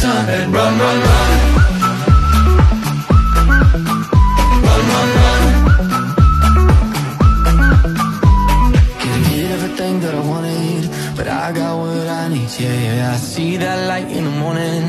sun and run, run, run Run, run, run Can everything that I wanted, but I got what I need. Yeah, yeah. I see that light in the morning.